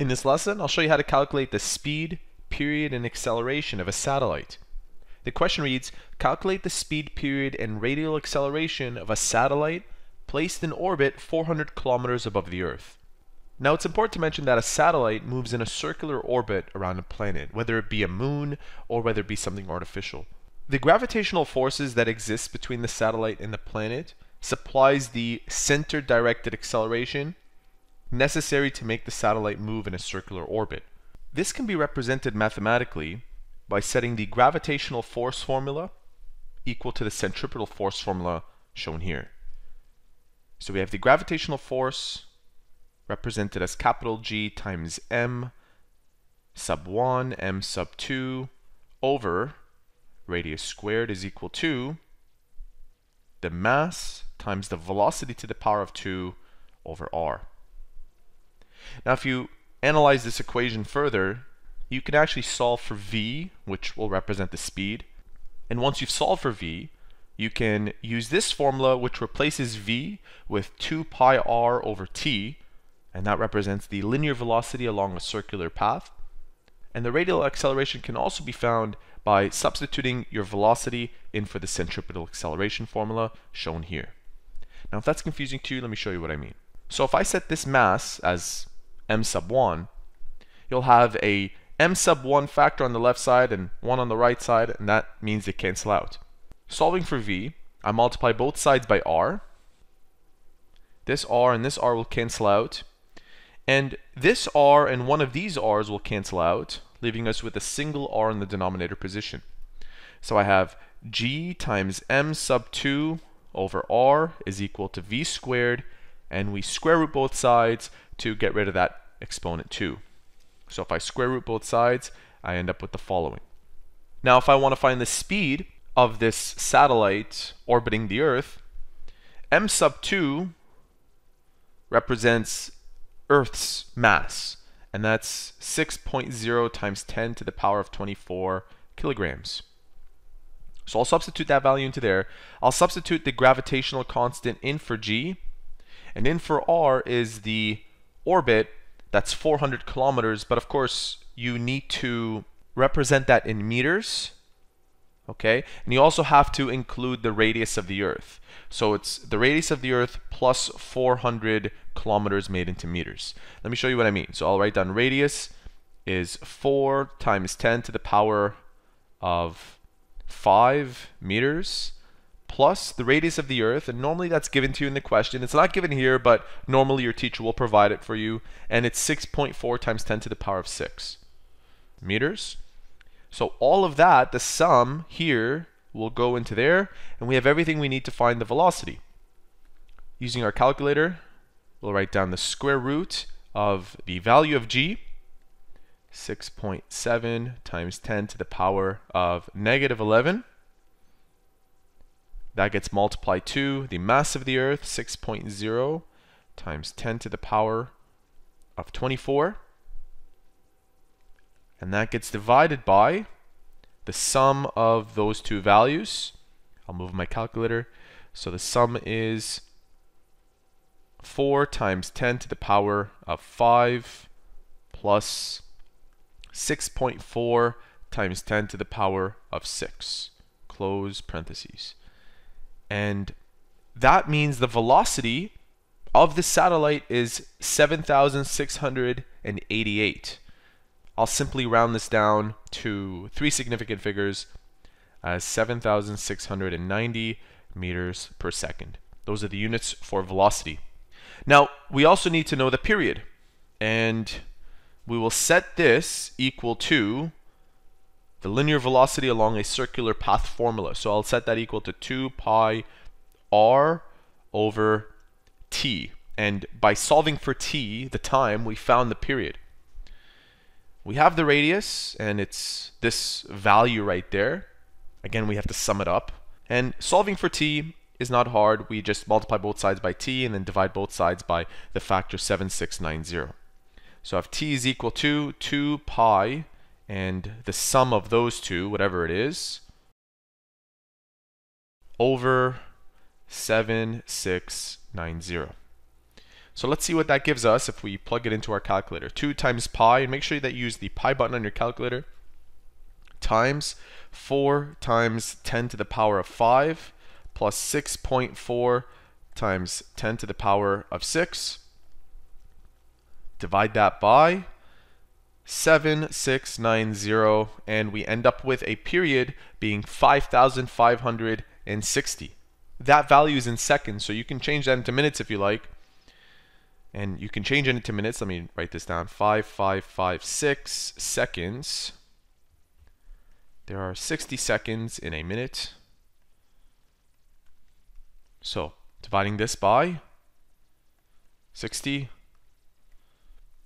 In this lesson, I'll show you how to calculate the speed, period, and acceleration of a satellite. The question reads, calculate the speed, period, and radial acceleration of a satellite placed in orbit 400 kilometers above the Earth. Now it's important to mention that a satellite moves in a circular orbit around a planet, whether it be a moon or whether it be something artificial. The gravitational forces that exist between the satellite and the planet supplies the center directed acceleration necessary to make the satellite move in a circular orbit. This can be represented mathematically by setting the gravitational force formula equal to the centripetal force formula shown here. So we have the gravitational force represented as capital G times m sub 1, m sub 2 over radius squared is equal to the mass times the velocity to the power of 2 over r. Now if you analyze this equation further, you can actually solve for v, which will represent the speed. And once you've solved for v, you can use this formula which replaces v with 2 pi r over t, and that represents the linear velocity along a circular path. And the radial acceleration can also be found by substituting your velocity in for the centripetal acceleration formula shown here. Now if that's confusing to you, let me show you what I mean. So if I set this mass as m sub 1, you'll have a m sub 1 factor on the left side and 1 on the right side, and that means they cancel out. Solving for v, I multiply both sides by r. This r and this r will cancel out. And this r and one of these r's will cancel out, leaving us with a single r in the denominator position. So I have g times m sub 2 over r is equal to v squared, and we square root both sides to get rid of that exponent 2. So if I square root both sides, I end up with the following. Now if I want to find the speed of this satellite orbiting the Earth, m sub 2 represents Earth's mass, and that's 6.0 times 10 to the power of 24 kilograms. So I'll substitute that value into there. I'll substitute the gravitational constant in for g, and in for r is the orbit that's 400 kilometers, but of course you need to represent that in meters, okay? And you also have to include the radius of the Earth. So it's the radius of the Earth plus 400 kilometers made into meters. Let me show you what I mean. So I'll write down radius is 4 times 10 to the power of 5 meters plus the radius of the Earth, and normally that's given to you in the question. It's not given here, but normally your teacher will provide it for you, and it's 6.4 times 10 to the power of 6 meters. So all of that, the sum here, will go into there, and we have everything we need to find the velocity. Using our calculator, we'll write down the square root of the value of g, 6.7 times 10 to the power of negative 11 that gets multiplied to the mass of the Earth, 6.0 times 10 to the power of 24. And that gets divided by the sum of those two values. I'll move my calculator. So the sum is 4 times 10 to the power of 5 plus 6.4 times 10 to the power of 6. Close parentheses. And that means the velocity of the satellite is 7,688. I'll simply round this down to three significant figures uh, as 7,690 meters per second. Those are the units for velocity. Now, we also need to know the period. And we will set this equal to the linear velocity along a circular path formula. So I'll set that equal to 2 pi r over t. And by solving for t, the time, we found the period. We have the radius, and it's this value right there. Again, we have to sum it up. And solving for t is not hard. We just multiply both sides by t and then divide both sides by the factor 7690. So if t is equal to 2 pi and the sum of those two, whatever it is, over 7690. So let's see what that gives us if we plug it into our calculator. 2 times pi, and make sure that you use the pi button on your calculator, times 4 times 10 to the power of 5 plus 6.4 times 10 to the power of 6. Divide that by 7690 and we end up with a period being 5560. That value is in seconds, so you can change that into minutes if you like. And you can change it into minutes. Let me write this down. 5556 seconds. There are 60 seconds in a minute. So, dividing this by 60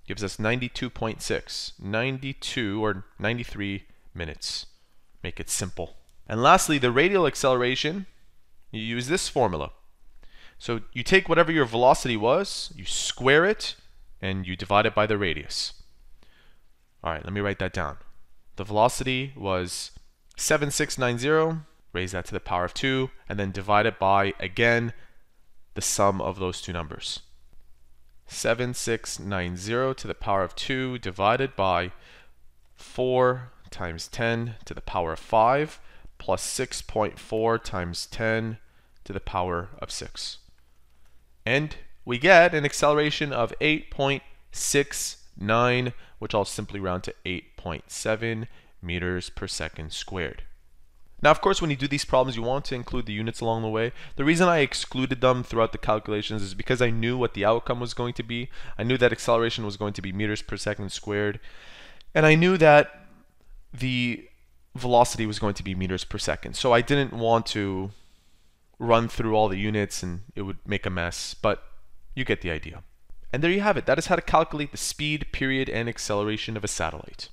gives us 92.6. 92 or 93 minutes. Make it simple. And lastly, the radial acceleration, you use this formula. So you take whatever your velocity was, you square it, and you divide it by the radius. All right, let me write that down. The velocity was 7690, raise that to the power of 2, and then divide it by, again, the sum of those two numbers. 7690 to the power of 2 divided by 4 times 10 to the power of 5 plus 6.4 times 10 to the power of 6. And we get an acceleration of 8.69, which I'll simply round to 8.7 meters per second squared. Now, of course, when you do these problems, you want to include the units along the way. The reason I excluded them throughout the calculations is because I knew what the outcome was going to be. I knew that acceleration was going to be meters per second squared. And I knew that the velocity was going to be meters per second. So I didn't want to run through all the units and it would make a mess, but you get the idea. And there you have it. That is how to calculate the speed, period, and acceleration of a satellite.